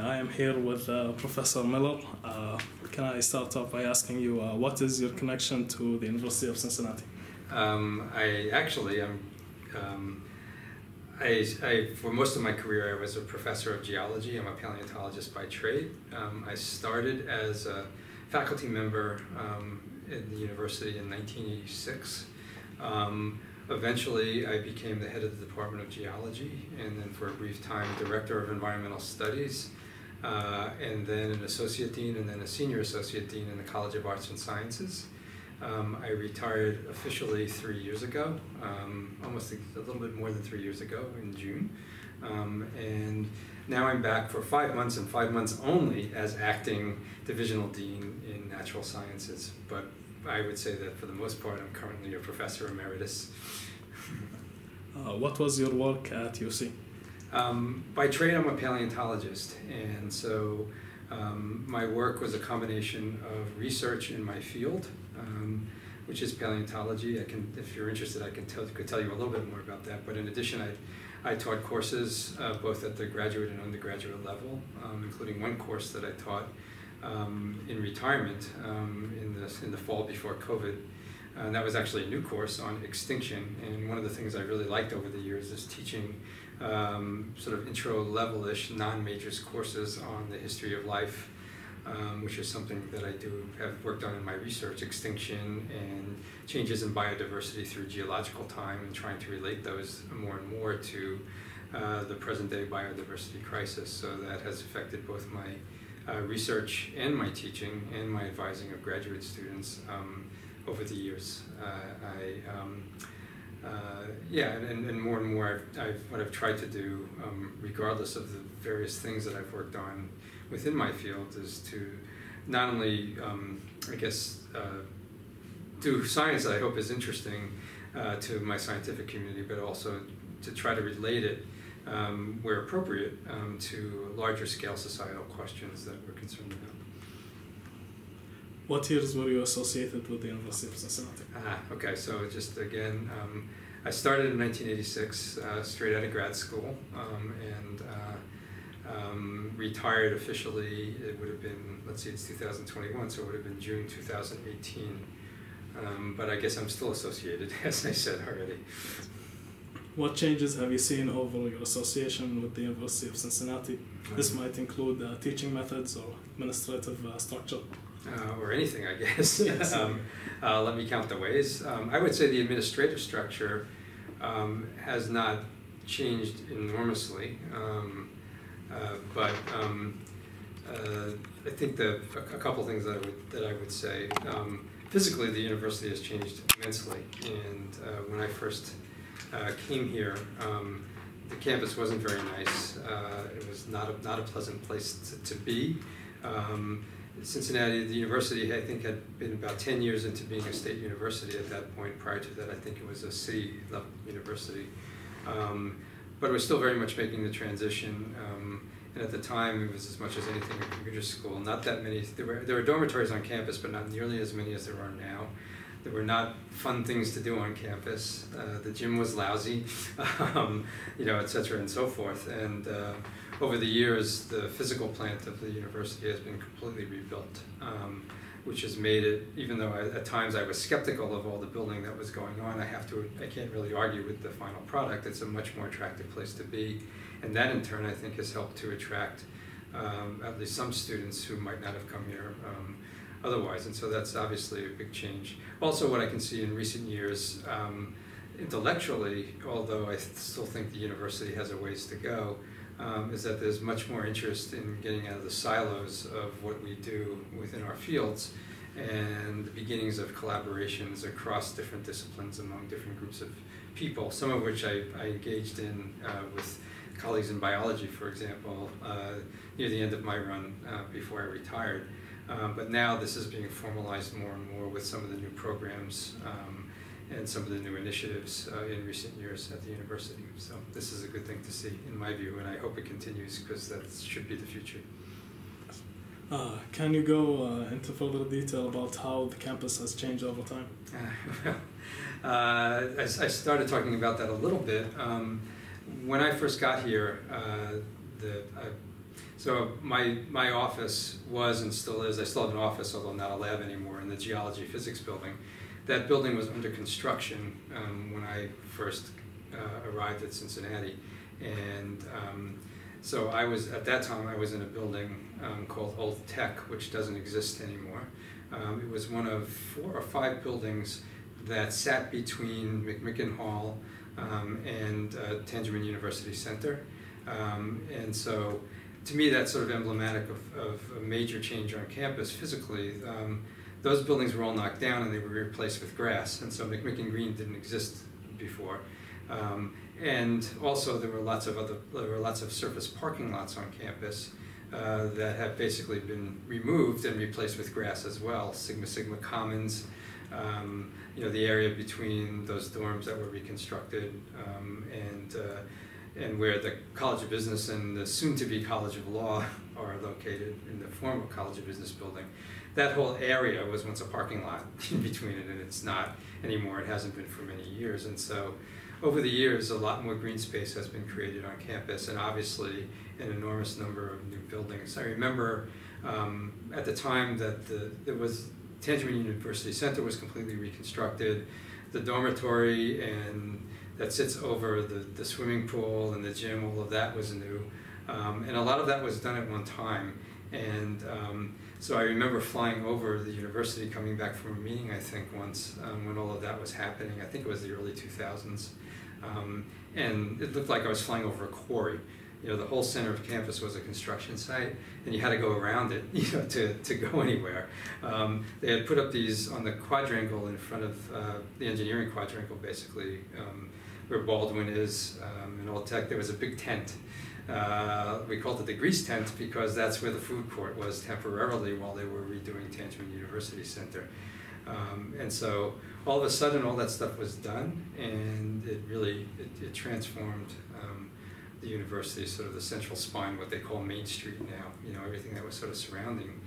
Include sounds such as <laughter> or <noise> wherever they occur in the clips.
I am here with uh, Professor Miller. Uh, can I start off by asking you uh, what is your connection to the University of Cincinnati? Um, I actually am. Um, I, I, for most of my career, I was a professor of geology. I'm a paleontologist by trade. Um, I started as a faculty member um, in the university in 1986. Eventually, I became the head of the Department of Geology, and then for a brief time, director of environmental studies, uh, and then an associate dean, and then a senior associate dean in the College of Arts and Sciences. Um, I retired officially three years ago, um, almost a, a, little bit more than three years ago in June. Um, and now I'm back for five months and five months only as acting divisional dean in natural sciences. But I would say that for the most part, I'm currently a professor emeritus. uh, what was your work at UC? Um, by trade, I'm a paleontologist, and so um, my work was a combination of research in my field, um, which is paleontology. I can, if you're interested, I can tell, could tell you a little bit more about that. But in addition, I, I taught courses uh, both at the graduate and undergraduate level, um, including one course that I taught um, in retirement um, in the in the fall before COVID. Uh, and that was actually a new course on extinction. And one of the things I really liked over the years is teaching um, sort of intro level-ish non-majors courses on the history of life, um, which is something that I do have worked on in my research, extinction and changes in biodiversity through geological time and trying to relate those more and more to uh, the present day biodiversity crisis. So that has affected both my uh, research and my teaching and my advising of graduate students um, over the years. Uh, I um, uh, yeah, and, and more and more, I've, I've, what I've tried to do, um, regardless of the various things that I've worked on within my field, is to not only, um, I guess, uh, do science that I hope is interesting uh, to my scientific community, but also to try to relate it um, where appropriate um, to larger scale societal questions that we're concerned about. What years were you associated with the University of Cincinnati? Ah, okay, so just again, um, I started in 1986, uh, straight out of grad school, um, and uh, um, retired officially. It would have been, let's see, it's 2021, so it would have been June 2018. Um, but I guess I'm still associated, <laughs> as I said already. What changes have you seen over your association with the University of Cincinnati? This might include uh, teaching methods or administrative uh, structure. Uh, or anything, I guess. <laughs> Yes. um, uh, let me count the ways. Um, I would say the administrative structure um, has not changed enormously, um, uh, but um, uh, I think the a, a couple things that I would that I would say. Um, physically, the university has changed immensely, and when I first uh, came here, um, the campus wasn't very nice. Uh, it was not a, not a pleasant place to, to be. Um, Cincinnati, the university, I think, had been about 10 years into being a state university at that point. Prior to that, I think it was a city level university. Um, but it was still very much making the transition. Um, and at the time, it was as much as anything a computer school. Not that many, there were, there were dormitories on campus, but not nearly as many as there are now. There were not fun things to do on campus. Uh, the gym was lousy, <laughs> um, you know, et cetera, and so forth. And uh, over the years, the physical plant of the university has been completely rebuilt, um, which has made it, even though I, at times I was skeptical of all the building that was going on, I have to, I can't really argue with the final product. It's a much more attractive place to be. And that in turn, I think, has helped to attract um, at least some students who might not have come here um, otherwise. And so that's obviously a big change. Also, what I can see in recent years, um, intellectually, although I still think the university has a ways to go, um, is that there's much more interest in getting out of the silos of what we do within our fields and the beginnings of collaborations across different disciplines among different groups of people, some of which I, I engaged in uh, with colleagues in biology, for example, uh, near the end of my run uh, before I retired. Um, but now this is being formalized more and more with some of the new programs um, and some of the new initiatives uh, in recent years at the university. So this is a good thing to see, in my view, and I hope it continues because that should be the future. Uh, can you go uh, into further detail about how the campus has changed over time? <laughs> Uh, I, I, started talking about that a little bit. Um, when I first got here, uh, the So my, my office was and still is, I still have an office, although not a lab anymore, in the geology physics building. That building was under construction um, when I first uh, arrived at Cincinnati. And um, so I was, at that time, I was in a building um, called Old Tech, which doesn't exist anymore. Um, it was one of four or five buildings that sat between McMicken Hall um, and uh, Tangeman University Center. Um, and so to me, that's sort of emblematic of, of a major change on campus physically. Um, those buildings were all knocked down and they were replaced with grass, and so McMicken Green didn't exist before. Um, and also, there were lots of other there were lots of surface parking lots on campus uh, that have basically been removed and replaced with grass as well. Sigma Sigma Commons, um, you know, the area between those dorms that were reconstructed, um, and uh, and where the College of Business and the soon-to-be College of Law <laughs> are located in the former College of Business building. That whole area was once a parking lot <laughs> in between it, and it's not anymore. It hasn't been for many years, and so over the years, a lot more green space has been created on campus, and obviously an enormous number of new buildings. I remember um, at the time that the, there was Tangeman University Center was completely reconstructed. The dormitory and that sits over the, the swimming pool and the gym, all of that was new. Um, and a lot of that was done at one time. And um, so I remember flying over the university, coming back from a meeting, I think, once um, when all of that was happening. I think it was the early 2000s. Um, and it looked like I was flying over a quarry. You know, the whole center of campus was a construction site, and you had to go around it, <laughs> you know, to, to go anywhere. Um, they had put up these on the quadrangle in front of uh, the engineering quadrangle, basically, um, where Baldwin is um, in Old Tech, there was a big tent. Uh, we called it the grease tent because that's where the food court was temporarily while they were redoing Tangeman University Center. Um, and so all of a sudden all that stuff was done and it really, it, it transformed um, the university, sort of the central spine, what they call Main Street now. You know, everything that was sort of surrounding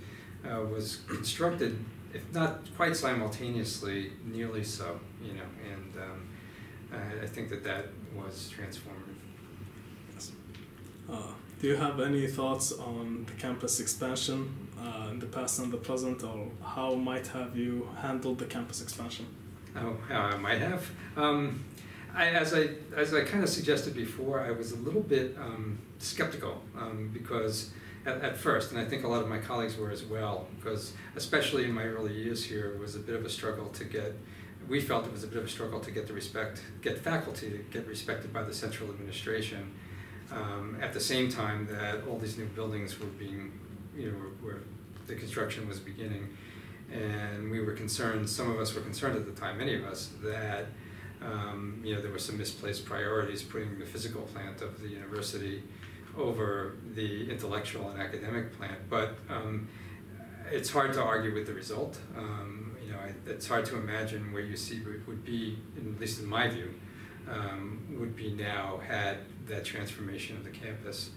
uh, was constructed, if not quite simultaneously, nearly so, you know, and um, I, think that that was transformative. Yes. Uh, do you have any thoughts on the campus expansion uh, in the past and the present, or how might have you handled the campus expansion? Oh, how I might have. Um, I, as I as I kind of suggested before, I was a little bit um, skeptical um, because at, at, first, and I think a lot of my colleagues were as well, because especially in my early years here, it was a bit of a struggle to get we felt it was a bit of a struggle to get the respect, get faculty to get respected by the central administration. Um, at the same time that all these new buildings were being, you know, were, the construction was beginning, and we were concerned. Some of us were concerned at the time, many of us, that um, you know there were some misplaced priorities, putting the physical plant of the university over the intellectual and academic plant. But um, it's hard to argue with the result. Um, I, it's hard to imagine where UC would be, at least in my view, um, would be now had that transformation of the campus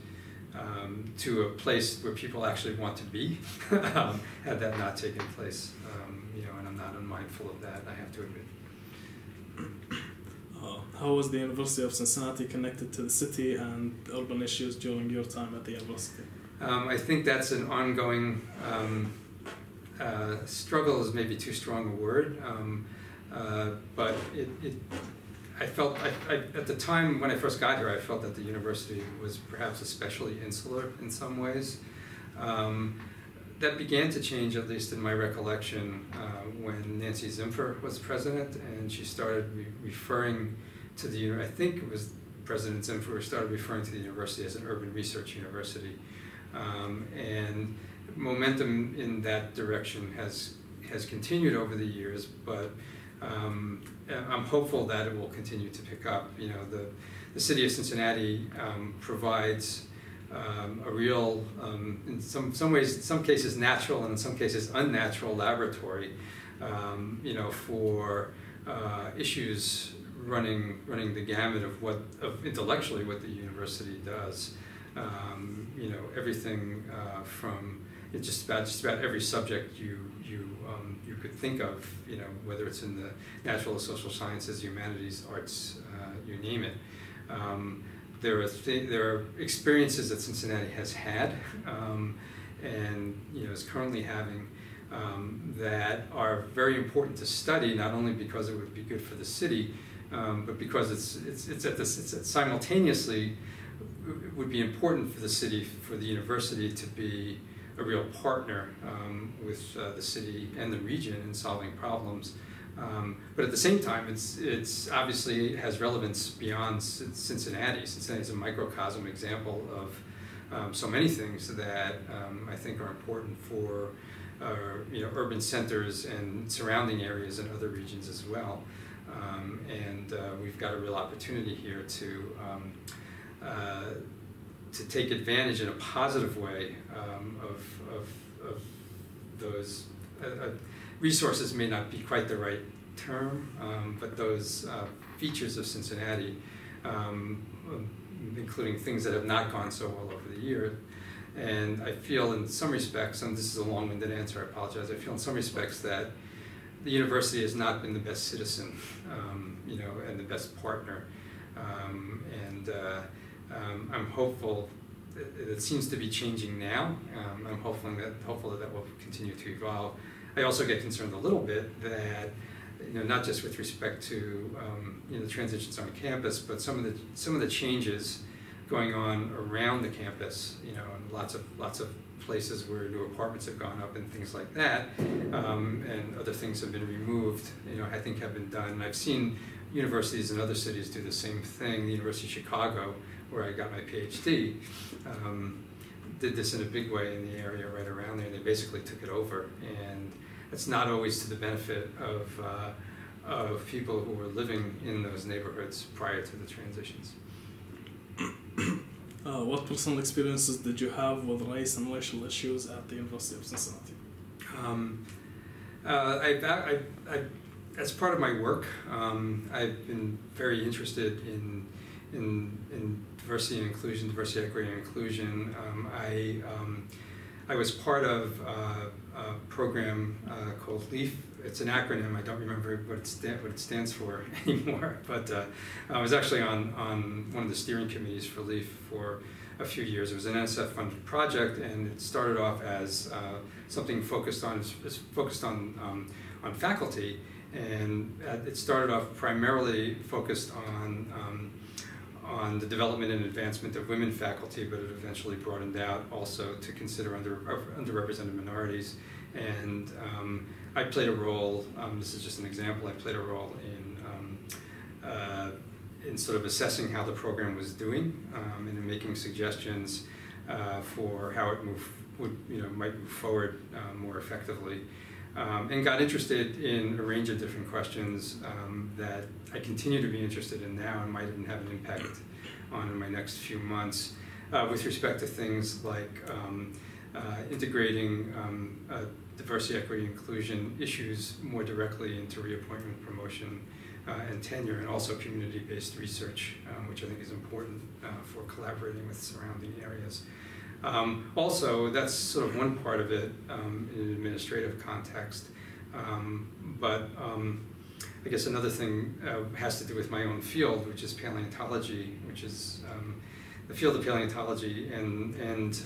um, to a place where people actually want to be, <laughs> um, had that not taken place. Um, you know, and I'm not unmindful of that, I have to admit. Uh, how was the University of Cincinnati connected to the city and urban issues during your time at the university? Um, I think that's an ongoing um, uh, struggle is maybe too strong a word, um, uh, but it, it, I felt, I, I, at the time when I first got here, I felt that the university was perhaps especially insular in some ways. Um, that began to change, at least in my recollection, uh, when Nancy Zimpher was president, and she started re referring to the, I think it was President Zimpher started referring to the university as an urban research university. Um, and momentum in that direction has has continued over the years, but um, I'm hopeful that it will continue to pick up. You know, the the city of Cincinnati um, provides um, a real, um, in some some ways, some cases natural, and in some cases unnatural laboratory. Um, you know, for uh, issues running running the gamut of what of intellectually what the university does. Um, you know, everything uh, from it's just about just about every subject you you um, you could think of, you know, whether it's in the natural or social sciences, humanities, arts, uh, you name it. Um, there are th- there are experiences that Cincinnati has had, um, and you know is currently having. Um, that are very important to study, not only because it would be good for the city, um, but because it's it's it's at this it's at simultaneously it would be important for the city for the university to be a real partner um, with uh, the city and the region in solving problems. Um, but at the same time, it's it's obviously has relevance beyond Cincinnati. Cincinnati is a microcosm example of um, so many things that um, I think are important for uh, you know urban centers and surrounding areas and other regions as well. Um, and uh, we've got a real opportunity here to um, uh, to take advantage in a positive way um, of, of, of, those uh, uh, resources may not be quite the right term, um, but those uh, features of Cincinnati, um, including things that have not gone so well over the years. And I feel in some respects, and this is a long-winded answer, I apologize, I feel in some respects that the university has not been the best citizen, um, you know, and the best partner. Um, and uh, um, I'm hopeful. It, it seems to be changing now. Um, I'm hopeful that hopeful that that will continue to evolve. I also get concerned a little bit that you know not just with respect to um, you know the transitions on campus, but some of the some of the changes going on around the campus. You know, and lots of lots of places where new apartments have gone up and things like that, um, and other things have been removed. You know, I think have been done. I've seen universities in other cities do the same thing. The University of Chicago where I got my PhD, um, did this in a big way in the area right around there. They basically took it over, and it's not always to the benefit of uh, of people who were living in those neighborhoods prior to the transitions. Uh, what personal experiences did you have with race and racial issues at the University of Cincinnati? Um, uh, I, I, I, as part of my work, um, I've been very interested in in, in diversity and inclusion, diversity, equity, and inclusion. Um, I, um, I was part of uh, a program uh, called LEAF. It's an acronym. I don't remember what it, what it stands for <laughs> anymore. But uh, I was actually on, on one of the steering committees for LEAF for a few years. It was an NSF funded project, and it started off as uh, something focused on focused on um, on faculty, and it started off primarily focused on um, on the development and advancement of women faculty, but it eventually broadened out also to consider under, underrepresented minorities. And um, I played a role, um, this is just an example, I played a role in, um, uh, in sort of assessing how the program was doing um, and in making suggestions uh, for how it move, would, you know, might move forward uh, more effectively um, and got interested in a range of different questions um, that I continue to be interested in now and might even have an impact on in my next few months uh, with respect to things like um, uh, integrating um, uh, diversity, equity, inclusion issues more directly into reappointment, promotion, uh, and tenure, and also community-based research, um, which I think is important uh, for collaborating with surrounding areas. Um, also, that's sort of one part of it um, in an administrative context. Um, but um, I guess another thing uh, has to do with my own field, which is paleontology, which is um, the field of paleontology and, and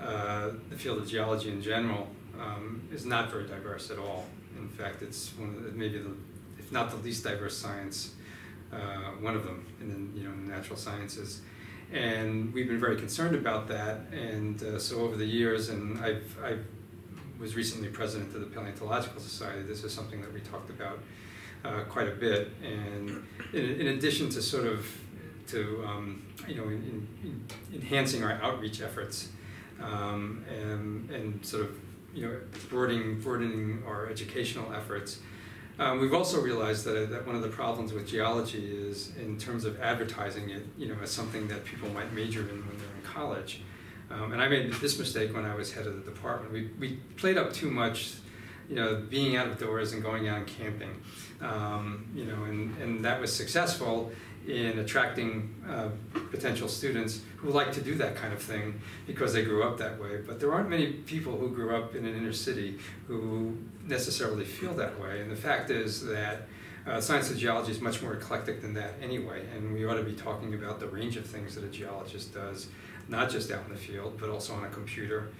uh, the field of geology in general is not very diverse at all. In fact, it's one of the, maybe the, if not the least diverse science, uh, one of them in the, you know, natural sciences and we've been very concerned about that. And uh, so over the years, and I've, I was recently president of the Paleontological Society. This is something that we talked about uh, quite a bit. And in, in, addition to sort of to um, you know in, in enhancing our outreach efforts um, and, and sort of you know broadening broadening our educational efforts. Um, we've also realized that, that one of the problems with geology is in terms of advertising it, you know, as something that people might major in when they're in college. Um, and I made this mistake when I was head of the department. We, we played up too much, you know, being out of doors and going out and camping. Um, you know, and, and that was successful in attracting uh, potential students who like to do that kind of thing because they grew up that way. But there aren't many people who grew up in an inner city who necessarily feel that way. And the fact is that uh, science of geology is much more eclectic than that anyway, and we ought to be talking about the range of things that a geologist does, not just out in the field, but also on a computer,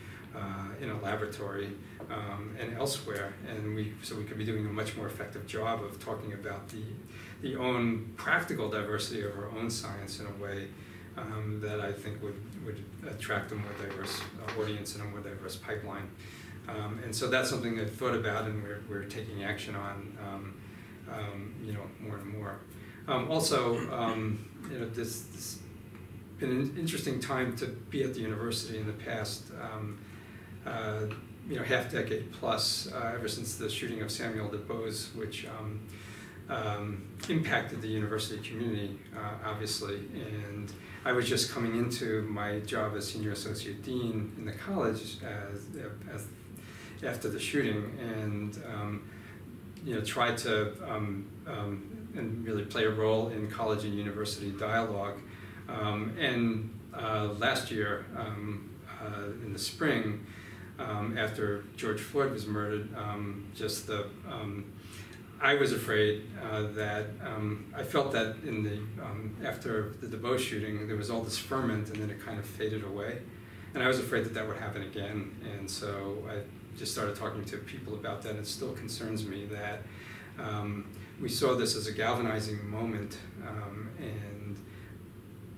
in a laboratory, um, and elsewhere. And we, so we could be doing a much more effective job of talking about the, the own practical diversity of our own science in a way um, that I think would, would attract a more diverse uh, audience and a more diverse pipeline. Um, and so that's something I've thought about and we're, we're taking action on, um, um you know, more and more. Um, also, um, you know, this, this been an interesting time to be at the university in the past, uh, you know, half decade plus, uh, ever since the shooting of Samuel DuBose, which um, impacted the university community, uh, obviously. And I was just coming into my job as senior associate dean in the college as, as after the shooting, and um, you know, tried to um, um and really play a role in college and university dialogue. Um, and uh, last year, um, uh, in the spring, after George Floyd was murdered, just the I was afraid uh, that um, I felt that in the um, after the DuBose shooting there was all this ferment and then it kind of faded away, and I was afraid that that would happen again. And so I just started talking to people about that. It still concerns me that um, we saw this as a galvanizing moment, um, and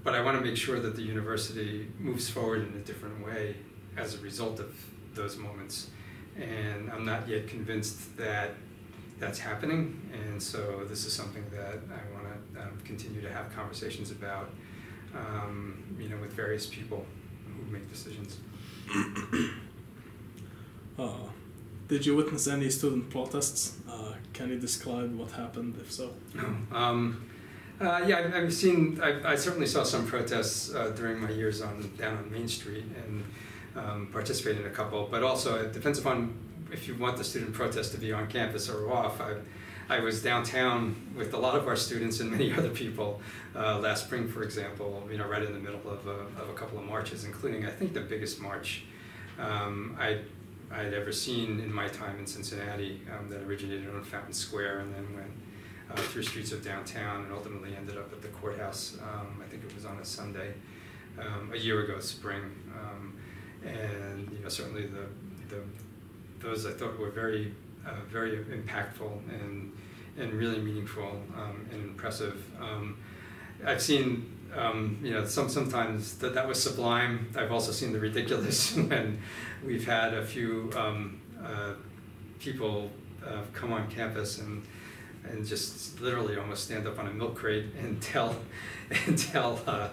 but I want to make sure that the university moves forward in a different way as a result of those moments. And I'm not yet convinced that that's happening, and so this is something that I want to um, continue to have conversations about, um, you know, with various people who make decisions. <coughs> uh, did you witness any student protests? Uh, can you describe what happened, if so? Um, uh, yeah, I've, I've seen. I've, i certainly saw some protests uh, during my years on down on Main Street and um, participated in a couple. But also, it depends upon if you want the student protest to be on campus or off, I, I was downtown with a lot of our students and many <laughs> other people uh, last spring, for example, you know, right in the middle of a, of a couple of marches, including, I think, the biggest march um, I, I'd ever seen in my time in Cincinnati um, that originated on Fountain Square and then went uh, through streets of downtown and ultimately ended up at the courthouse. Um, I think it was on a Sunday um, a year ago, spring. And, you know, certainly the, the those I thought were very, uh, very impactful and, and really meaningful um, and impressive. Um, I've seen, um, you know, some sometimes that that was sublime. I've also seen the ridiculous <laughs> when we've had a few um, uh, people uh, come on campus and and just literally almost stand up on a milk crate and <laughs> tell and tell uh,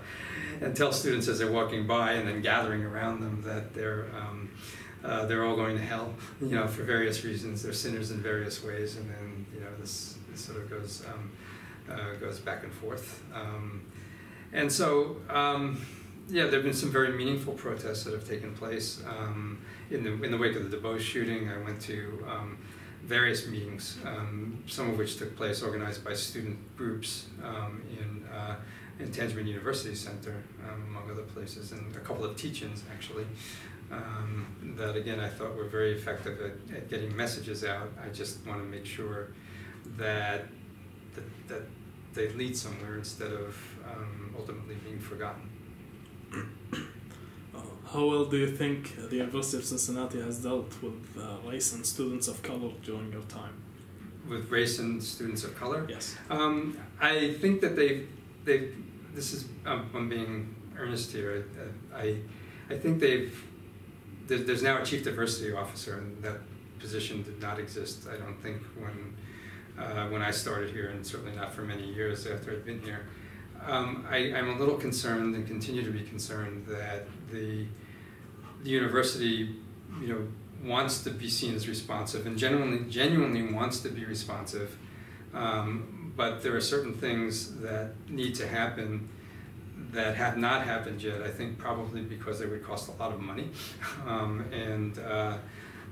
and tell students as they're walking by and then gathering around them that they're um, uh, they're all going to hell, you know, for various reasons. They're sinners in various ways, and then you know this, this sort of goes um, uh, goes back and forth. Um, and so, um, yeah, there have been some very meaningful protests that have taken place um, in the in the wake of the DuBose shooting. I went to um, various meetings, some of which took place organized by student groups in. Uh, in Tangeman University Center, among other places, and a couple of teach-ins actually um, that again I thought were very effective at, at, getting messages out. I just want to make sure that that, that they lead somewhere instead of um, ultimately being forgotten. <coughs> Uh, how well do you think the University of Cincinnati has dealt with uh, race and students of color during your time? With race and students of color? Yes. Um, I think that they've, they've this is, um, I'm being earnest here, I, I, think they've there's, now a chief diversity officer, and that position did not exist. I don't think when uh, when I started here, and certainly not for many years after I'd been here. Um, I, am a little concerned and continue to be concerned that the the university, you know, wants to be seen as responsive and genuinely genuinely wants to be responsive, um, but there are certain things that need to happen that have not happened yet, I think probably because they would cost a lot of money. <laughs> Um, and, uh,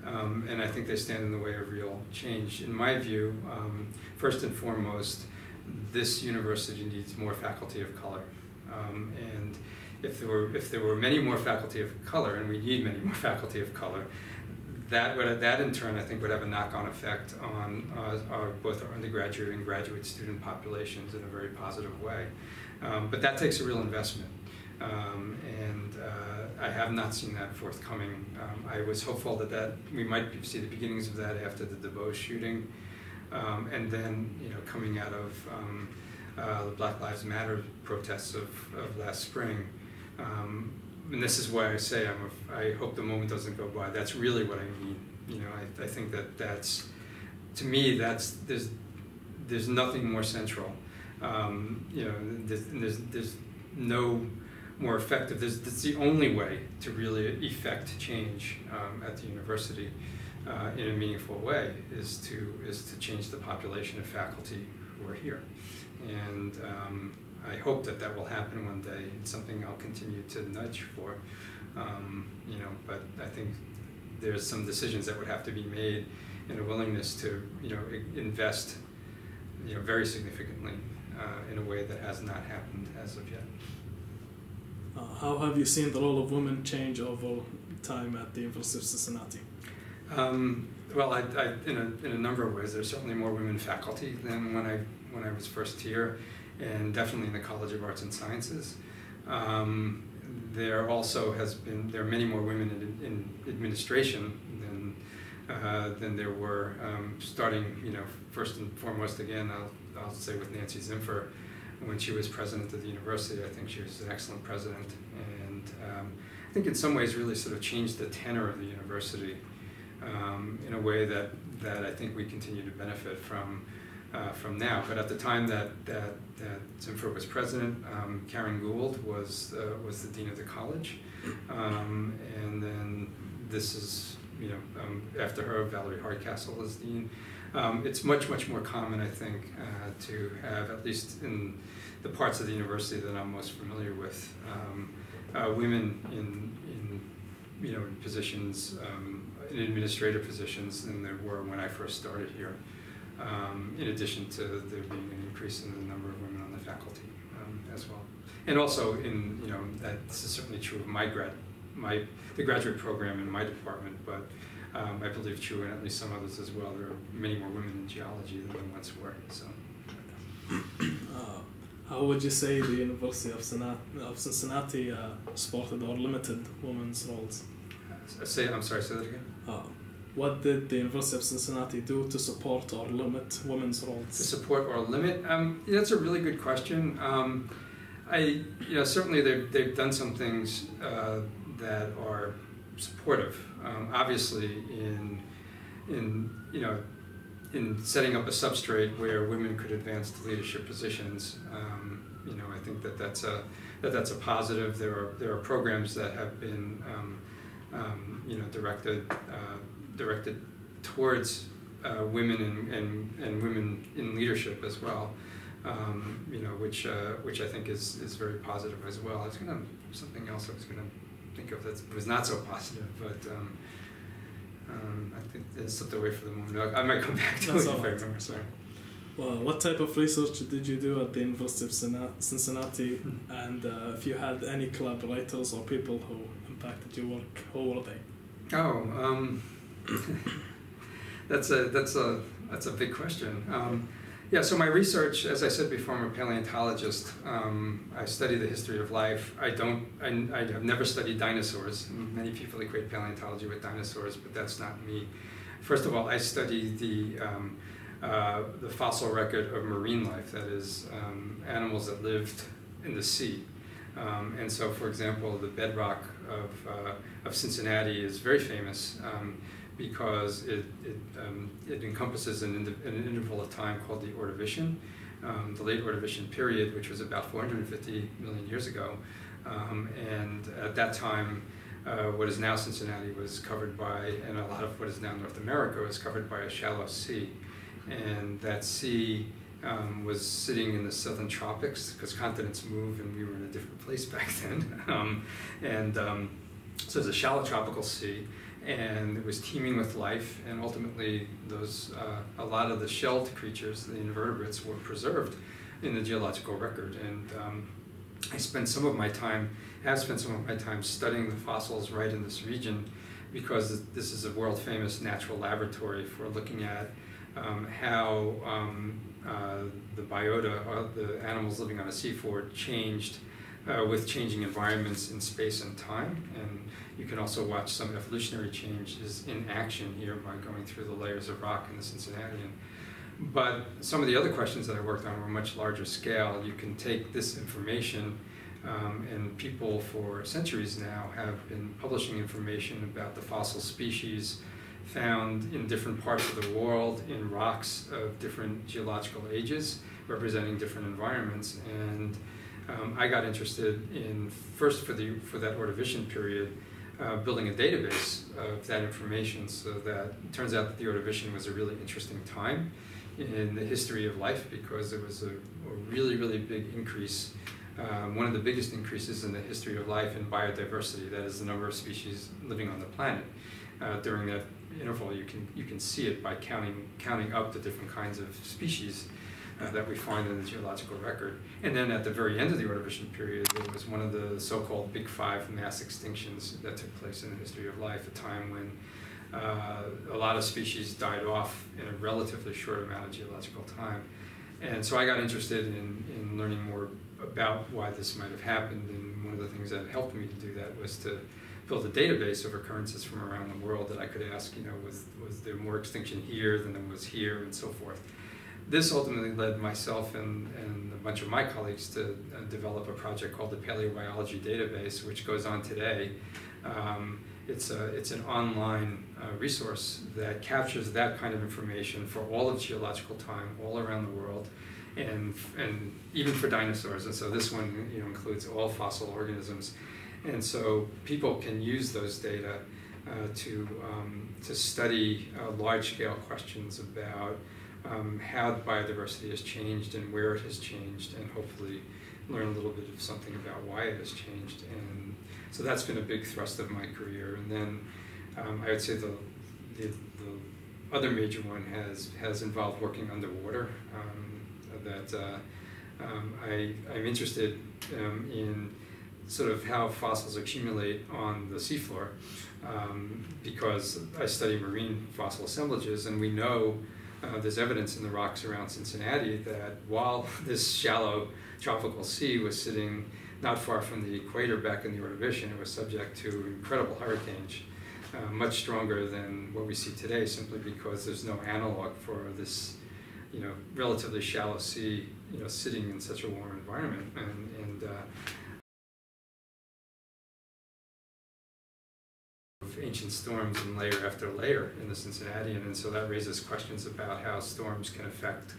um, and I think they stand in the way of real change. In my view, um, first and foremost, this university needs more faculty of color. Um, and if there, were, if there were many more faculty of color, and we need many more <laughs> faculty of color, that would that in turn I think would have a knock-on effect on uh, our, both our undergraduate and graduate student populations in a very positive way. Um, but that takes a real investment, um, and uh, I have not seen that forthcoming. Um, I was hopeful that that we might see the beginnings of that after the DuBose shooting, um, and then you know coming out of um, uh, the Black Lives Matter protests of, of last spring. And this is why I say I'm a, I hope the moment doesn't go by. That's really what I mean. You know, I, I think that that's to me that's there's there's nothing more central. Um, you know, there's, there's there's no more effective. There's that's the only way to really effect change um, at the university uh, in a meaningful way is to is to change the population of faculty who are here, and um, I hope that that will happen one day. It's something I'll continue to nudge for. Um, you know, but I think there's some decisions that would have to be made and a willingness to, you know, invest, you know, very significantly uh, in a way that has not happened as of yet. Uh, how have you seen the role of women change over time at the University of Cincinnati? Um, well, I, I, in, a, in a number of ways, there's certainly more women faculty than when I when I was first here and definitely in the College of Arts and Sciences. Um, there also has been, there are many more women in, in administration than, uh, than there were um, starting, you know, first and foremost again, I'll, I'll say with Nancy Zimpher, when she was president of the university, I think she was an excellent president and um, I think in some ways really sort of changed the tenor of the university um, in a way that, that I think we continue to benefit from uh, from now. But at the time that that, that Zimpher was president, um, Karen Gould was uh, was the dean of the college, um, and then this is you know um, after her Valerie Hardcastle was dean. Um, it's much much more common, I think, uh, to have at least in the parts of the university that I'm most familiar with, um, uh, women in in you know in positions um, in administrative positions than there were when I first started here um, in addition to there being an increase in the number of women on the faculty um, as well. And also in, you know, that's certainly true of my grad, my, the graduate program in my department, but um, I believe true in at least some others as well. There are many more women in geology than there once were, so. Uh, how would you say the University of, of Cincinnati uh, supported or limited women's roles? Uh, say, I'm sorry, say that again. Uh, what did the University of Cincinnati do to support or limit women's roles? To support or limit? Um, that's a really good question. Um, I, you know, certainly they've, they've done some things uh, that are supportive. Um, obviously, in, in, you know, in setting up a substrate where women could advance to leadership positions, um, you know, I think that that's a that that's a positive. There are there are programs that have been, um, um, you know, directed. Uh, directed towards uh, women and, and, and women in leadership as well. Um, you know, which uh, which I think is, is very positive as well. I was going to something else I was going to think of that was not so positive, but um, um, I think it slipped away for the moment. I might come back to That's it if I remember. Sorry. Well, what type of research did you do at the University of Cincinnati? Hmm. And uh, if you had any collaborators or people who impacted your work, who were they? Oh, um, <coughs> that's a that's a that's a big question. Um, yeah, so my research, as I said before, I'm a paleontologist. Um, I study the history of life. I don't. I, I have never studied dinosaurs. Many people equate paleontology with dinosaurs, but that's not me. First of all, I study the um, uh, the fossil record of marine life. That is, um, animals that lived in the sea. Um, and so, for example, the bedrock of, uh, of Cincinnati is very famous. Because it, it, um, it encompasses an, an, interval of time called the Ordovician, um, the late Ordovician period, which was about 450 million years ago. Um, and at that time, uh, what is now Cincinnati was covered by, and a lot of what is now North America was covered by a shallow sea. And that sea um, was sitting in the southern tropics because continents move and we were in a different place <laughs> back then. um, and um, so it's a shallow tropical sea and it was teeming with life and ultimately those uh, a lot of the shelled creatures the invertebrates were preserved in the geological record. And um, I spent some of my time have spent some of my time studying the fossils right in this region because this is a world famous natural laboratory for looking at um, how um, uh, the biota, uh, the animals living on a seafloor, changed uh, with changing environments in space and time. And you can also watch some evolutionary changes in action here by going through the layers of rock in the Cincinnatian. But some of the other questions that I worked on were much larger scale. You can take this information, um, and people for centuries now have been publishing information about the fossil species found in different parts of the world in rocks of different geological ages, representing different environments. And um, I got interested in first for the for that Ordovician period, uh, building a database of that information. So that turns out that the Ordovician was a really interesting time in the history of life because it was a, a really really big increase. Um, one of the biggest increases in the history of life in biodiversity, that is the number of species living on the planet. Uh, during that interval, you can you can see it by counting counting up the different kinds of species uh, that we find in the geological record. And then at the very end of the Ordovician period, it was one of the so-called Big Five mass extinctions that took place in the history of life, a time when uh, a lot of species died off in a relatively short amount of geological time. And so I got interested in, in learning more about why this might have happened. And one of the things that helped me to do that was to build a database of occurrences from around the world that I could ask, you know, was, was there more extinction here than there was here and so forth this ultimately led myself and, and a bunch of my colleagues to uh, develop a project called the Paleobiology Database, which goes on today. Um, it's, a, it's an online uh, resource that captures that kind of information for all of geological time, all around the world, and, and even for dinosaurs. And so this one you know, includes all fossil organisms. And so people can use those data uh, to, um, to study uh, large-scale questions about um, how biodiversity has changed and where it has changed, and hopefully learn a little bit of something about why it has changed. And so that's been a big thrust of my career. And then um, I would say the, the, the, other major one has, has involved working underwater. Um, that uh, um, I, I'm interested um, in sort of how fossils accumulate on the seafloor um, because I study marine fossil assemblages and we know uh, there's evidence in the rocks around Cincinnati that while <laughs> this shallow tropical sea was sitting not far from the equator back in the Ordovician, it was subject to incredible hurricanes, uh, much stronger than what we see today, simply because there's no analog for this, you know, relatively shallow sea, you know, sitting in such a warm environment. And, and uh, ancient storms in layer after layer in the Cincinnatian, and so that raises questions about how storms can affect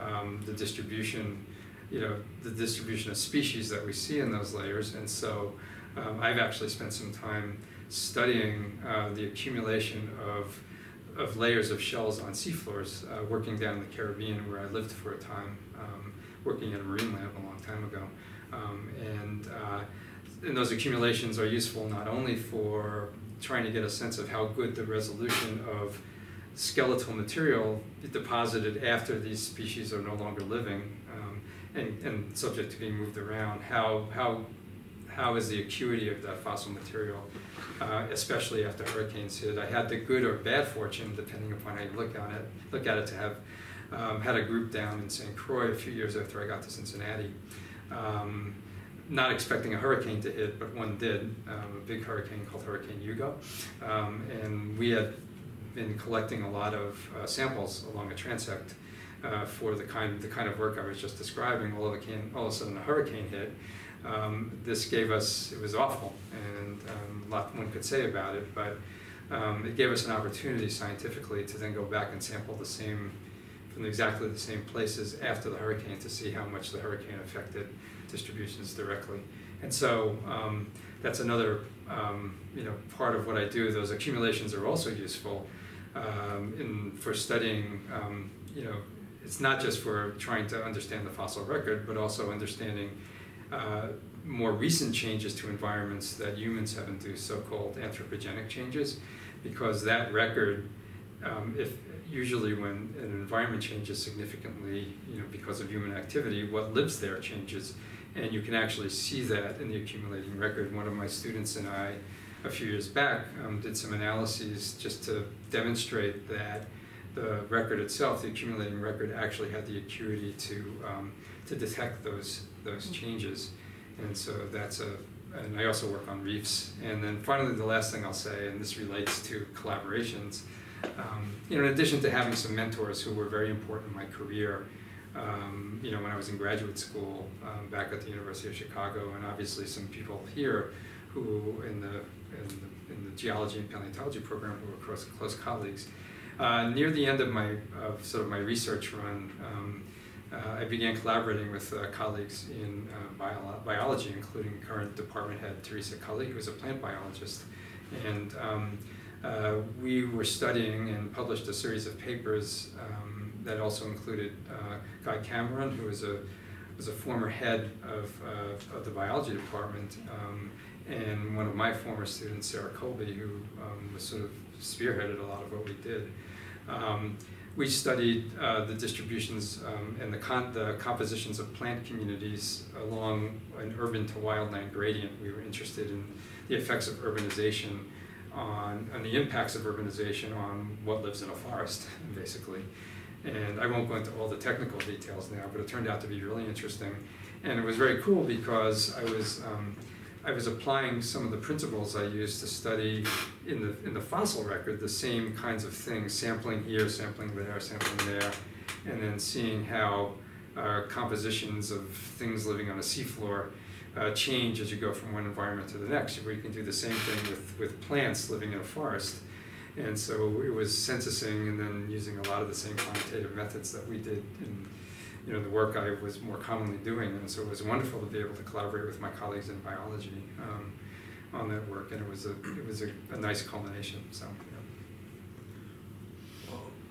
um, the distribution, you know, the distribution of species that we see in those layers. And so um, I've actually spent some time studying uh, the accumulation of of layers of shells on seafloors, uh, working down in the Caribbean where I lived for a time, um, working at a marine lab a long time ago. Um, and, uh, and those accumulations are useful not only for trying to get a sense of how good the resolution of skeletal material deposited after these species are no longer living um, and, and subject to being moved around, how, how, how is the acuity of that fossil material, uh, especially after hurricanes hit. I had the good or bad fortune, depending upon how you look on it, look at it, to have um, had a group down in St. Croix a few years after I got to Cincinnati. Um, not expecting a hurricane to hit, but one did, um, a big hurricane called Hurricane Hugo. Um, and we had been collecting a lot of uh, samples along a transect uh, for the kind, the kind of work I was just describing. All of, a, all of a sudden a hurricane hit. Um, this gave us, it was awful, and um, a lot one could say about it, but um, it gave us an opportunity scientifically to then go back and sample the same, from exactly the same places after the hurricane to see how much the hurricane affected distributions directly. And so um, that's another um, you know part of what I do. Those accumulations are also useful um, in for studying. Um, you know, it's not just for trying to understand the fossil record, but also understanding uh, more recent changes to environments that humans have induced, so-called anthropogenic changes, because that record, um, if usually when an environment changes significantly, you know, because of human activity, what lives there changes and you can actually see that in the accumulating record. One of my students and I a few years back, um, did some analyses just to demonstrate that the record itself, the accumulating record, actually had the acuity to um, to detect those those mm-hmm. changes, and so that's a. And I also work on reefs. And then finally, the last thing I'll say, and this relates to collaborations. Um, you know, in addition to having some mentors who were very important in my career, um, you know, when I was in graduate school um, back at the University of Chicago, and obviously some people here who in the in the, in the geology and paleontology program who were close, close colleagues. Uh, near the end of my of sort of my research run, um, uh, I began collaborating with uh, colleagues in uh, bio biology, including current department head Theresa Culley, who is a plant biologist, and um, uh, we were studying and published a series of papers um, that also included uh, Guy Cameron, who was a was a former head of, of the biology department, um, and one of my former students, Sarah Kolbe, who um, was sort of spearheaded a lot of what we did. Um, we studied uh, the distributions um, and the, con the compositions of plant communities along an urban to wildland gradient. We were interested in the effects of urbanization on, on the impacts of urbanization on what lives in a forest, <laughs> basically. And I won't go into all the technical details now, but it turned out to be really interesting. And it was very cool because I was um, I was applying some of the principles I used to study in the, in the fossil record, the same kinds of things, sampling here, sampling there, sampling there, and then seeing how uh, compositions of things living on a seafloor uh, change as you go from one environment to the next, where you can do the same thing with, with plants living in a forest. And so it was censusing and then using a lot of the same quantitative methods that we did in you know, the work I was more commonly doing. And so it was wonderful to be able to collaborate with my colleagues in biology um, on that work. And it was a, it was a, a nice culmination. So,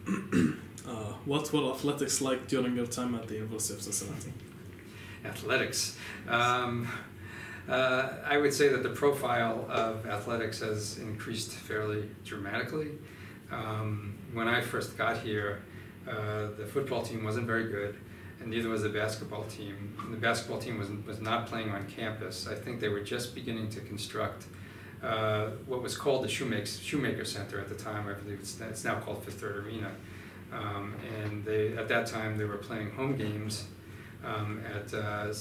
yeah. <clears throat> uh, what were athletics like during your time at the University of Cincinnati? Athletics. Um, uh, I would say that the profile of athletics has increased fairly dramatically. Um, when I first got here, uh, the football team wasn't very good and neither was the basketball team. And the basketball team was, was not playing on campus. I think they were just beginning to construct uh, what was called the Shoemaker, Shoemaker Center at the time. I believe it's, it's now called Fifth Third Arena. Um, and they, at that time, they were playing home games um, at, uh, uh,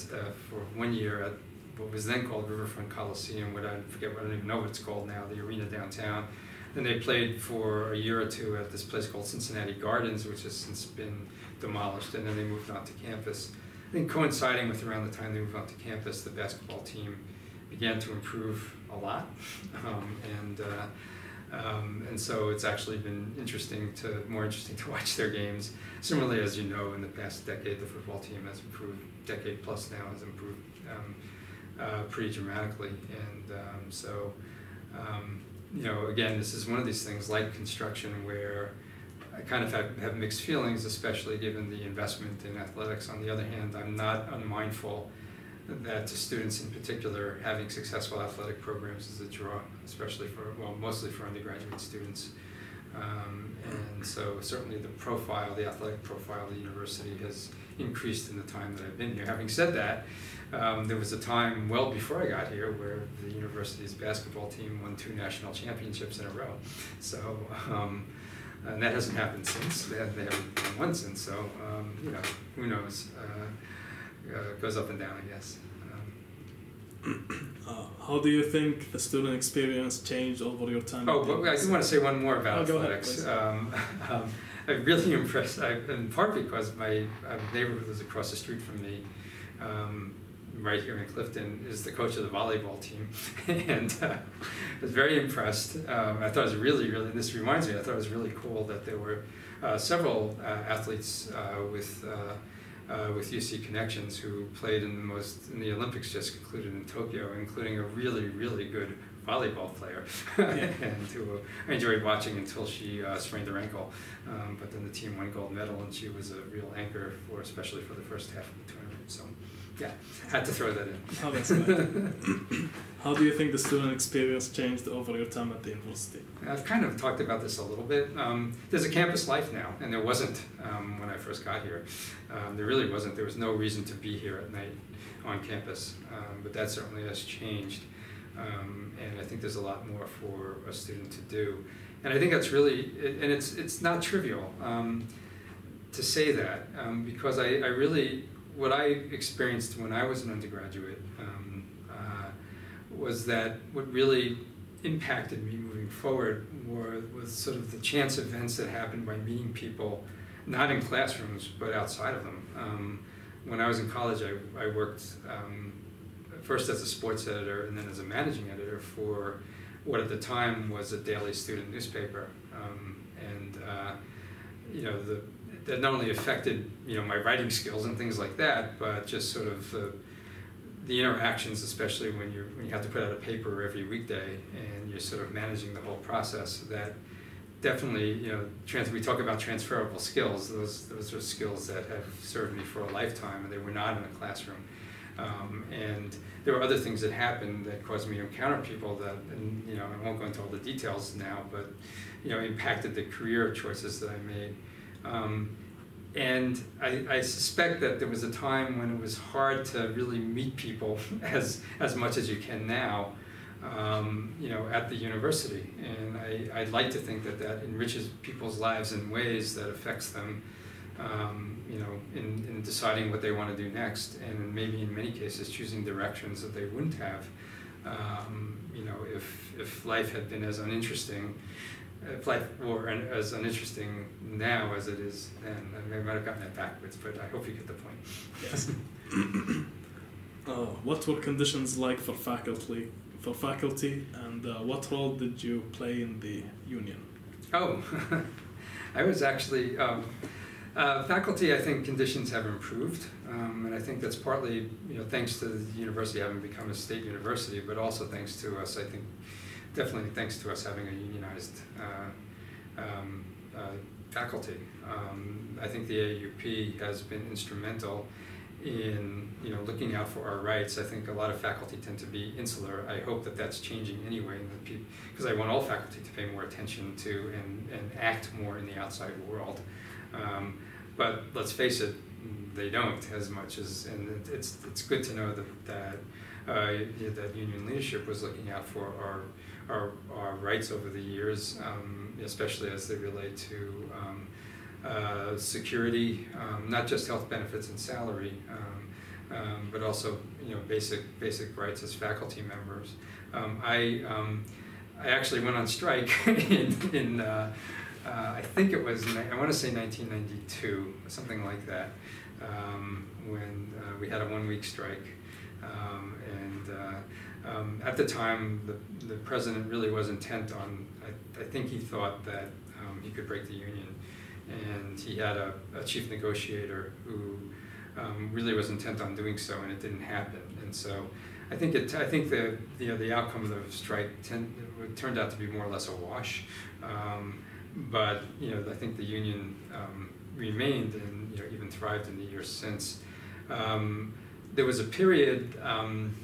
for one year at what was then called Riverfront Coliseum, what I forget, what I don't even know what it's called now, the arena downtown. Then they played for a year or two at this place called Cincinnati Gardens, which has since been demolished, and then they moved on to campus. I think coinciding with around the time they moved on to campus, the basketball team began to improve a lot, <laughs> um, and uh, um, and so it's actually been interesting to more interesting <laughs> to watch their games. Similarly, as you know, in the past decade, the football team has improved. Decade plus now has improved um, uh, pretty dramatically, and um, so um, you know, again, this is one of these things like construction where I kind of have, have mixed feelings, especially given the investment in athletics. On the other hand, I'm not unmindful that to students in particular, having successful athletic programs is a draw, especially for, well, mostly for undergraduate students. Um, and so certainly the profile, the athletic profile of the university has increased in the time that I've been here. Having said that, um, there was a time well before I got here where the university's basketball team won two national championships in a row. So um, and that hasn't happened since. They, have, they haven't won since. So um, you know, who knows? Uh, uh, goes up and down, I guess. Um, <clears throat> uh, how do you think the student experience changed over your time? Oh, but I do want to say one more about oh, athletics. Ahead, um, <laughs> um, I'm really <laughs> impressed, I, in part because my uh, neighborhood was across the street from me. Um, right here in Clifton, is the coach of the volleyball team, <laughs> and uh, I was very impressed. Um, I thought it was really, really. This reminds me. I thought it was really cool that there were uh, several uh, athletes uh, with. Uh, uh, with UC connections, who played in the most in the Olympics just concluded in Tokyo, including a really, really good volleyball player, <laughs> and who I enjoyed watching until she sprained her ankle. Um, but then the team won gold medal, and she was a real anchor for, especially for the first half of the tournament. So. Yeah, had to throw that in. <laughs> Oh, that's. How do you think the student experience changed over your time at the university? I've kind of talked about this a little bit. Um, there's a campus life now, and there wasn't um, when I first got here. Um, there really wasn't. There was no reason to be here at night on campus, um, but that certainly has changed. Um, and I think there's a lot more for a student to do. And I think that's really, and it's, it's not trivial um, to say that um, because I, I really, what I experienced when I was an undergraduate um, uh, was that what really impacted me moving forward were, was sort of the chance events that happened by meeting people, not in classrooms, but outside of them. Um, when I was in college, I, I worked um, first as a sports editor and then as a managing editor for what at the time was a daily student newspaper. Um, and, uh, you know, the, that not only affected, you know, my writing skills and things like that, but just sort of the, the interactions, especially when, you when you have to put out a paper every weekday and you're sort of managing the whole process, that definitely, you know, trans, we talk about transferable skills. Those, those are skills that have served me for a lifetime and they were not in a classroom. Um, and there were other things that happened that caused me to encounter people that, and you know, I won't go into all the details now, but you know, impacted the career choices that I made. Um, and I, I, suspect that there was a time when it was hard to really meet people <laughs> as as much as you can now, um, you know, at the university. And I, I'd like to think that that enriches people's lives in ways that affects them um, you know, in, in deciding what they want to do next, and maybe in many cases choosing directions that they wouldn't have, um, you know, if, if life had been as uninteresting, if life were as uninteresting now as it is then. I might have gotten that backwards, but I hope you get the point. Yes. <coughs> uh, what were conditions like for faculty, for faculty, and uh, what role did you play in the union? Oh, <laughs> I was actually. Um, uh, faculty, I think conditions have improved, um, and I think that's partly, you know, thanks to the university having become a state university, but also thanks to us, I think, definitely thanks to us having a unionized uh, um, uh, faculty. Um, I think the AAUP has been instrumental in, you know, looking out for our rights. I think a lot of faculty tend to be insular. I hope that that's changing anyway, because I want all faculty to pay more attention to and, and act more in the outside world. Um, but let's face it, they don't as much as, and it's it's good to know that that uh, that union leadership was looking out for our our, our rights over the years, um, especially as they relate to um, uh, security, um, not just health benefits and salary, um, um, but also you know basic basic rights as faculty members. Um, I I actually went on strike <laughs> in, in uh, uh, I think it was, I want to say 1992, something like that, um, when uh, we had a one-week strike. Um, and uh, um, at the time, the, the president really was intent on, I, I think he thought that um, he could break the union. And he had a, a chief negotiator who um, really was intent on doing so, and it didn't happen. And so I think it, I think the, you know, the outcome of the strike tend, turned out to be more or less a wash. Um, but you know, I think the union um, remained and you know, even thrived in the years since. Um, there was a period, um,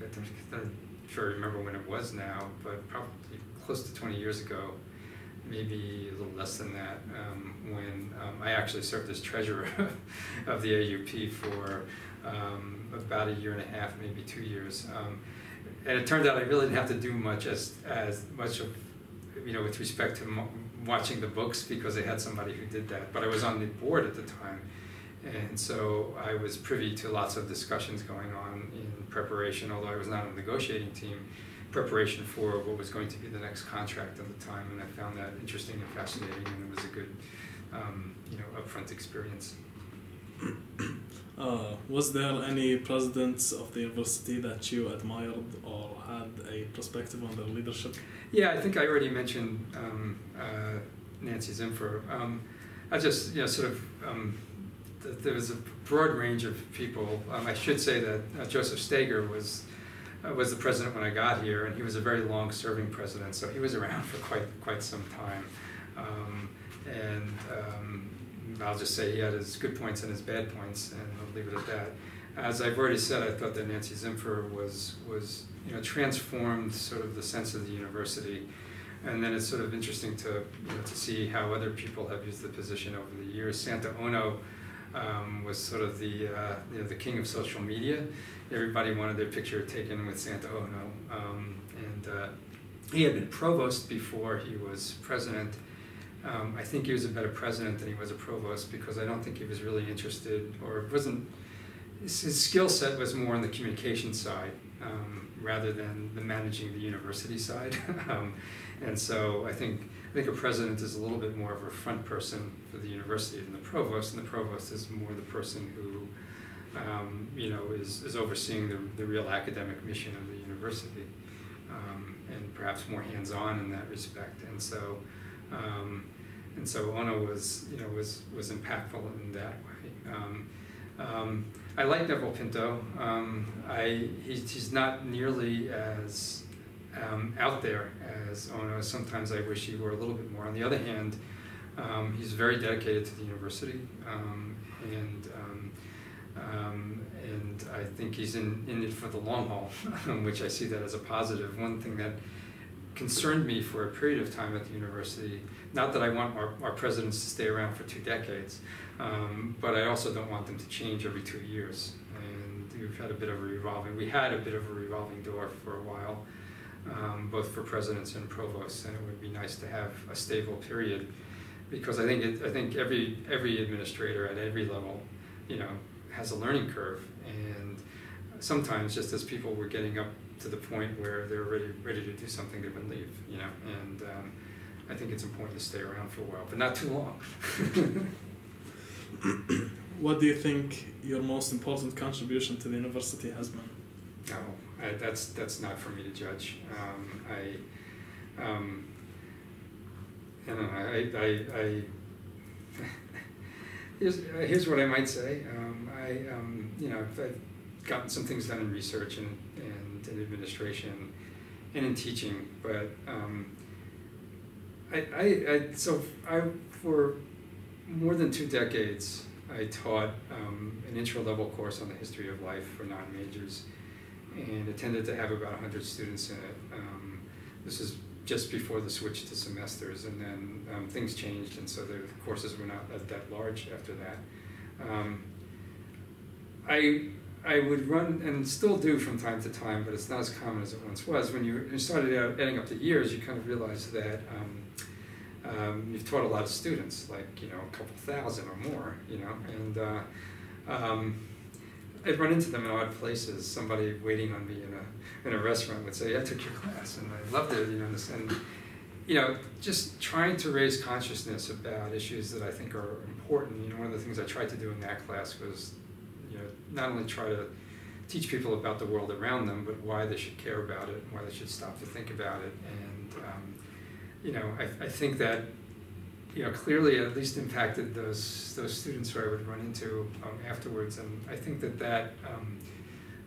I'm not sure I remember when it was now, but probably close to 20 years ago, maybe a little less than that, um, when um, I actually served as treasurer <laughs> of the AAUP for um, about a year and a half, maybe two years. and it turned out I really didn't have to do much as, as much of, you know, with respect to watching the books because they had somebody who did that. But I was on the board at the time, and so I was privy to lots of discussions going on in preparation, although I was not on the negotiating team, preparation for what was going to be the next contract at the time. And I found that interesting and fascinating, and it was a good, um, you know, upfront experience. <clears throat> Uh, was there any presidents of the university that you admired or a perspective on their leadership? Yeah, I think I already mentioned um, uh, Nancy Zimpher. Um, I just, you know, sort of, um, th there was a broad range of people. Um, I should say that uh, Joseph Steger was uh, was the president when I got here, and he was a very long-serving president, so he was around for quite quite some time. Um, and um, I'll just say he had his good points and his bad points, and I'll leave it at that. As I've already said, I thought that Nancy Zimpher was was you know transformed sort of the sense of the university, and then it's sort of interesting to you know to see how other people have used the position over the years. Santa Ono um, was sort of the uh, you know the king of social media. Everybody wanted their picture taken with Santa Ono, um, and uh, he had been provost before he was president. Um, I think he was a better president than he was a provost because I don't think he was really interested or wasn't. His, skill set was more on the communication side um, rather than the managing the university side, <laughs> um, and so I think I think a president is a little bit more of a front person for the university than the provost, and the provost is more the person who, um, you know, is, is overseeing the, the real academic mission of the university, um, and perhaps more hands-on in that respect. And so, um, and so Ono was, you know, was was impactful in that way. I like Neville Pinto. Um, I he's, he's not nearly as um, out there as Ono. Sometimes I wish he were a little bit more. On the other hand, um, he's very dedicated to the university, um, and um, um, and I think he's in, in it for the long haul, <laughs> which I see that as a positive. One thing that concerned me for a period of time at the university, not that I want our, our presidents to stay around for two decades, um, but I also don't want them to change every two years. And we've had a bit of a revolving, we had a bit of a revolving door for a while um, both for presidents and provosts, and it would be nice to have a stable period because I think it, I think every every administrator at every level, you know, has a learning curve, and sometimes just as people were getting up to the point where they're ready ready to do something, they would leave, you know, and um, I think it's important to stay around for a while, but not too long. <coughs> what do you think your most important contribution to the university has been? No, I, that's that's not for me to judge. Um, I, um, I don't know. I, I, I <laughs> here's here's what I might say. Um, I um, you know I've, I've, gotten some things done in research and, in administration and in teaching, but um, I, I, I so I for more than two decades I taught um, an intro level course on the history of life for non majors and it tended to have about 100 students in it. Um, this is just before the switch to semesters, and then um, things changed, and so the courses were not that, that large after that. Um, I I would run and still do from time to time, but it's not as common as it once was. When you started out adding up the years, you kind of realized that um, um, you've taught a lot of students, like you know a couple thousand or more, you know, and uh, um, I'd run into them in odd places. Somebody waiting on me in a in a restaurant would say, "I took your class," and I loved it. You know, and you know, just trying to raise consciousness about issues that I think are important. You know, one of the things I tried to do in that class was, not only try to teach people about the world around them, but why they should care about it, why they should stop to think about it, and um, you know, I, I think that you know, clearly at least impacted those those students who I would run into um, afterwards, and I think that that um,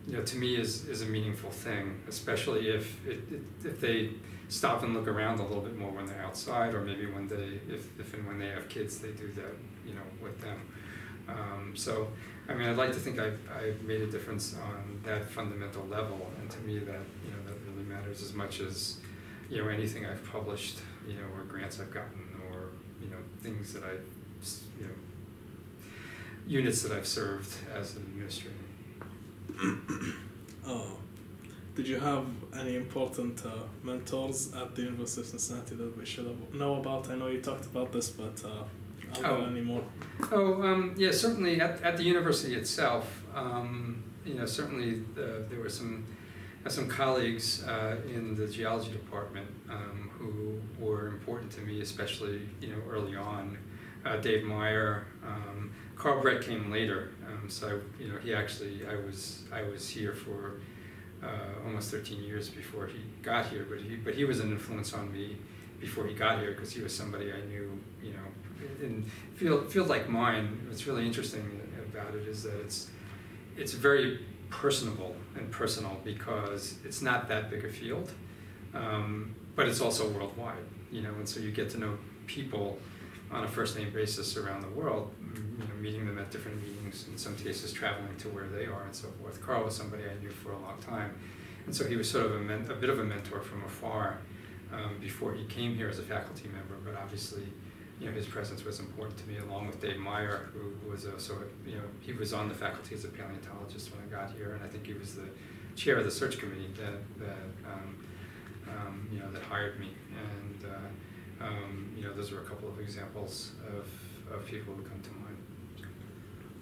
you know to me is is a meaningful thing, especially if it, it, if they stop and look around a little bit more when they're outside, or maybe when they if, if and when they have kids, they do that you know with them. Um, so, I mean, I'd like to think I've, I've made a difference on that fundamental level, and to me, that you know that really matters as much as you know anything I've published, you know, or grants I've gotten or you know things that I, you know, units that I've served as an administrator. <coughs> oh, did you have any important uh, mentors at the University of Cincinnati that we should know about? I know you talked about this, but uh, oh. there any? Oh, um, yeah, certainly at, at the university itself, um, you know, certainly uh, there were some some colleagues uh, in the geology department um, who were important to me, especially you know early on. Uh, Dave Meyer, um, Carl Brett came later, um, so you know he actually I was I was here for uh, almost 13 years before he got here, but he but he was an influence on me before he got here because he was somebody I knew you know in field field like mine. What's really interesting about it is that it's it's very personable and personal because it's not that big a field. Um, but it's also worldwide, you know, and so you get to know people on a first name basis around the world, you know, meeting them at different meetings, in some cases traveling to where they are and so forth. Carl was somebody I knew for a long time, and so he was sort of a, men- a bit of a mentor from afar um, before he came here as a faculty member, but obviously you know, his presence was important to me, along with Dave Meyer, who was also, you know, he was on the faculty as a paleontologist when I got here, and I think he was the chair of the search committee that, that um, um, you know, that hired me. And, uh, um, you know, those are a couple of examples of, of people who come to mind.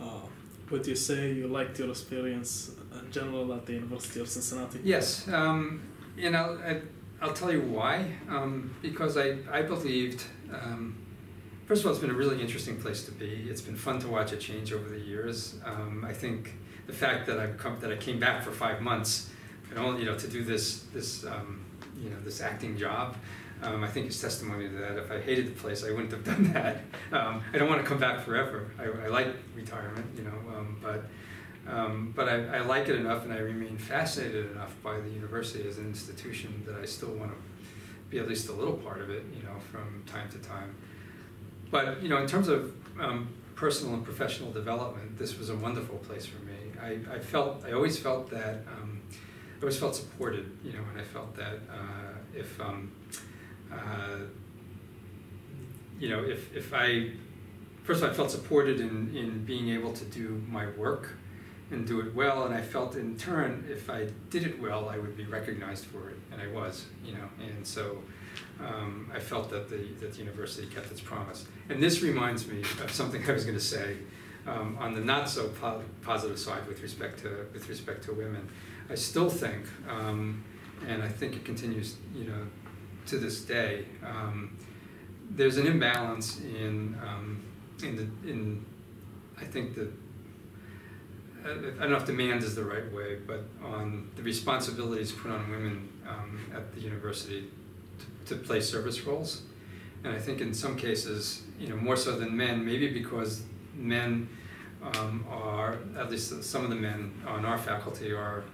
Uh, would you say you liked your experience in general at the University of Cincinnati? Yes. Um, you know, I, I'll tell you why. Um, because I, I believed, um, first of all, it's been a really interesting place to be. It's been fun to watch it change over the years. Um, I think the fact that I've come, that I came back for five months, and only you know to do this this um, you know this acting job. Um, I think is testimony to that. If I hated the place, I wouldn't have done that. Um, I don't want to come back forever. I, I like retirement, you know, um, but um, but I, I, like it enough, and I remain fascinated enough by the university as an institution that I still want to be at least a little part of it, you know, from time to time. But you know, in terms of um, personal and professional development, this was a wonderful place for me. I, I felt, I always felt that, um, I always felt supported, you know, and I felt that uh, if, um, uh, you know, if, if I, first of all, I felt supported in, in being able to do my work and do it well, and I felt in turn, if I did it well, I would be recognized for it, and I was, you know, and so um, I felt that the, that the university kept its promise. And this reminds me of something <laughs> I was going to say um, on the not so po positive side with respect to with respect to women. I still think, um, and I think it continues, you know, to this day. Um, there's an imbalance in um, in the in I think that I don't know if demand is the right way, but on the responsibilities put on women um, at the university to, play service roles. And I think in some cases, you know, more so than men, maybe because men um, are, at least some of the men on our faculty are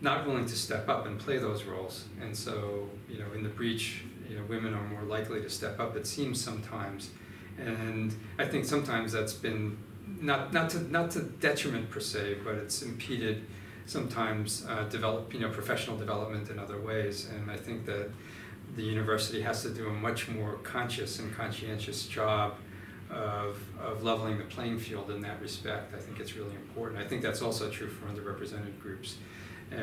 not willing to step up and play those roles. And so, you know, in the breach, you know, women are more likely to step up, it seems sometimes. And I think sometimes that's been not, not, to, not to detriment per se, but it's impeded sometimes uh, develop, you know, professional development in other ways. And I think that the university has to do a much more conscious and conscientious job of, of leveling the playing field in that respect. I think it's really important. I think that's also true for underrepresented groups,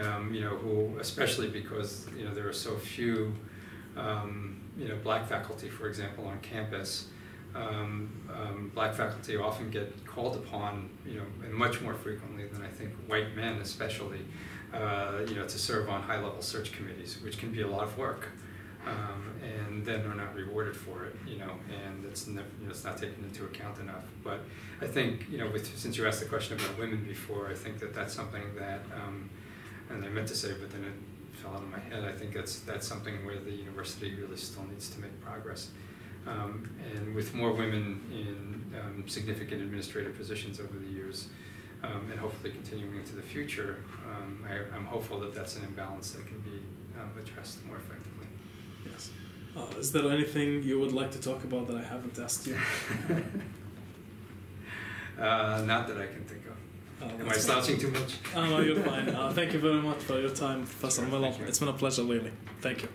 um, you know, who, especially because, you know, there are so few, um, you know, black faculty, for example, on campus. Um, um, black faculty often get called upon, you know, and much more frequently than I think white men especially, uh, you know, to serve on high-level search committees, which can be a lot of work um, and then they're not rewarded for it, you know, and it's, never, you know, it's not taken into account enough. But I think, you know, with, since you asked the question about women before, I think that that's something that, um, and I meant to say, but then it fell out of my head. I think that's that's something where the university really still needs to make progress. Um, and with more women in um, significant administrative positions over the years, um, and hopefully continuing into the future, um, I, am hopeful that that's an imbalance that can be addressed more effectively. Uh, is there anything you would like to talk about that I haven't asked you? <laughs> uh, not that I can think of. Uh, Am I slouching too much? Oh, no, you're fine. <laughs> Uh, thank you very much for your time, Professor Miller. It's been a pleasure, really. Thank you.